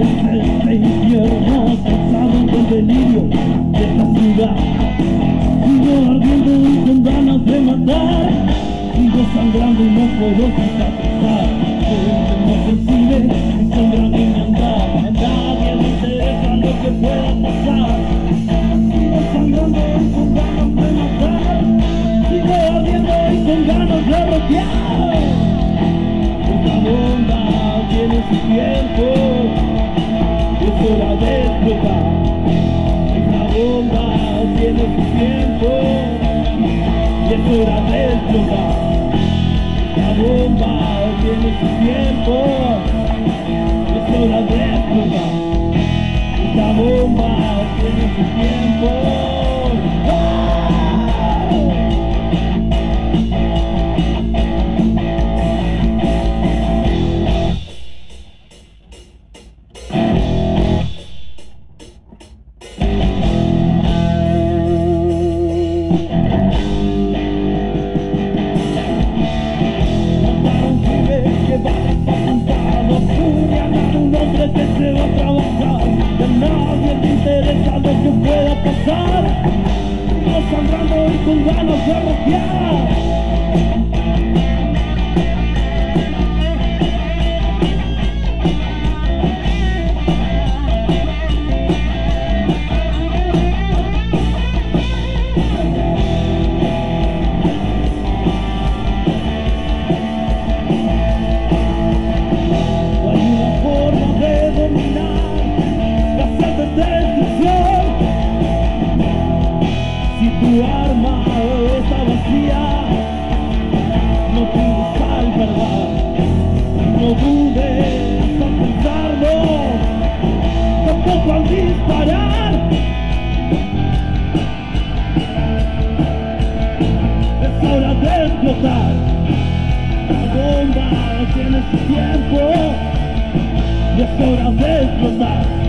el infierno cansado del delirio de esta ciudad Sigo ardiendo y con ganas de matar Sigo sangrando y no puedo cicatrizar No concibe, sangrando en mi andar A nadie le interesa lo que pueda pasar Sigo sangrando y con ganas de matar Sigo ardiendo y con ganas de roquear tiene su tiempo Y es hora de La bomba tiene su tiempo Es hora de explotar Esta bomba tiene su tiempo dejas, que a nadie te interesa lo que pueda pasar, no sangrando y con ganas de rociar. no tienes salvar. No dudes a tampoco al disparar. Es hora de explotar. La bomba tiene su tiempo y es hora de explotar.